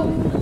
Oh.